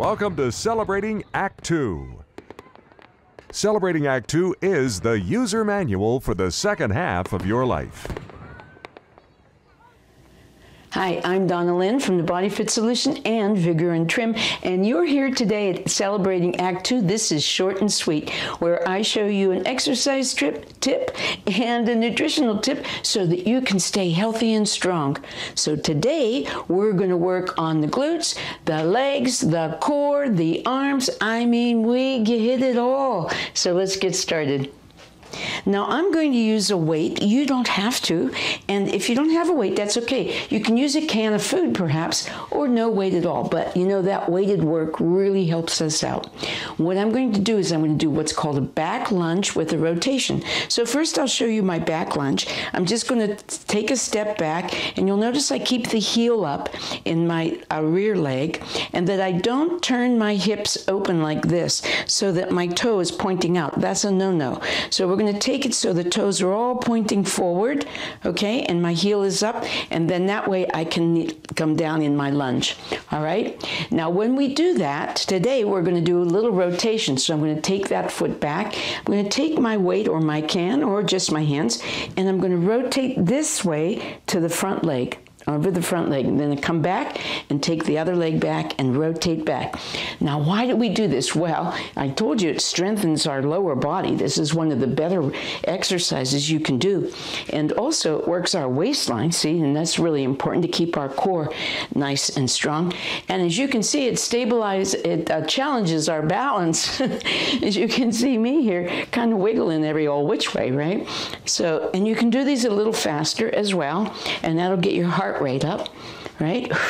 Welcome to Celebrating Act 2. Celebrating Act 2 is the user manual for the second half of your life. Hi, I'm Donnalynn from the Body Fit Solution and Vigor and Trim, and you're here today at celebrating Act Two. This is short and sweet, where I show you an exercise trip, tip and a nutritional tip so that you can stay healthy and strong. So today we're going to work on the glutes, the legs, the core, the arms. I mean, we hit it all. So let's get started. Now I'm going to use a weight. You don't have to. And if you don't have a weight, that's okay. You can use a can of food perhaps or no weight at all. But you know, that weighted work really helps us out. What I'm going to do is I'm going to do what's called a back lunge with a rotation. So first I'll show you my back lunge. I'm just going to take a step back and you'll notice I keep the heel up in my uh, rear leg and that I don't turn my hips open like this so that my toe is pointing out. That's a no-no. So we're going to take it so the toes are all pointing forward, okay, and my heel is up, and then that way I can come down in my lunge, all right? Now, when we do that, today we're going to do a little rotation. So I'm going to take that foot back. I'm going to take my weight or my can or just my hands, and I'm going to rotate this way to the front leg over the front leg, and then come back and take the other leg back and rotate back. Now, why do we do this? Well, I told you it strengthens our lower body. This is one of the better exercises you can do. And also, it works our waistline, see, and that's really important to keep our core nice and strong. And as you can see, it stabilizes, it uh, challenges our balance. as you can see me here, kind of wiggling every old which way, right? So, and you can do these a little faster as well, and that'll get your heart rate up, right?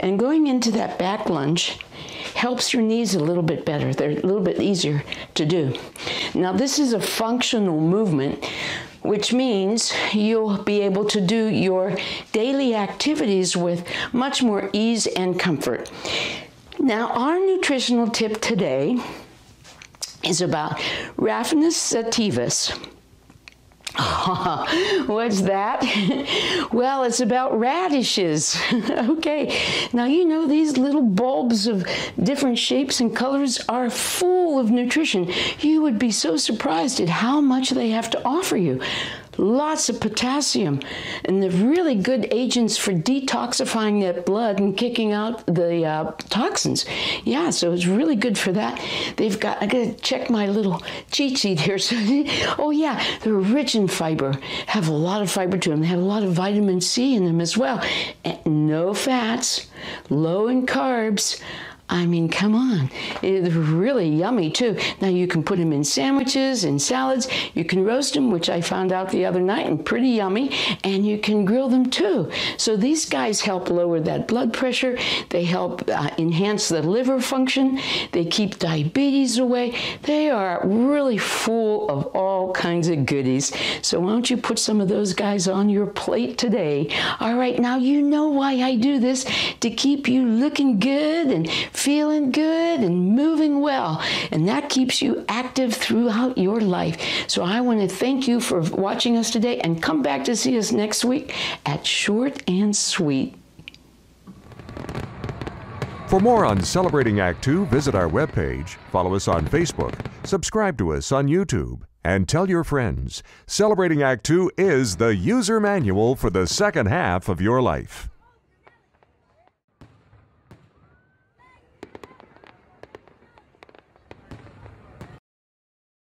And going into that back lunge helps your knees a little bit better. They're a little bit easier to do. Now, this is a functional movement which means you'll be able to do your daily activities with much more ease and comfort. Now, our nutritional tip today is about Raphanus sativus. What's that? well, it's about radishes. okay, now you know these little bulbs of different shapes and colors are full of nutrition. You would be so surprised at how much they have to offer you lots of potassium, and they're really good agents for detoxifying that blood and kicking out the uh, toxins. Yeah, so it's really good for that. They've got, I gotta check my little cheat sheet here. So, oh, yeah, they're rich in fiber, have a lot of fiber to them. They have a lot of vitamin C in them as well. And no fats, low in carbs. I mean, come on. It's really yummy too. Now you can put them in sandwiches and salads. You can roast them, which I found out the other night, and pretty yummy. And you can grill them too. So these guys help lower that blood pressure. They help uh, enhance the liver function. They keep diabetes away. They are really full of all kinds of goodies. So why don't you put some of those guys on your plate today? All right, now you know why I do this to keep you looking good and feeling good and moving well. And that keeps you active throughout your life. So I want to thank you for watching us today and come back to see us next week at Short and Sweet. For more on Celebrating Act 2, visit our webpage, follow us on Facebook, subscribe to us on YouTube, and tell your friends. Celebrating Act 2 is the user manual for the second half of your life.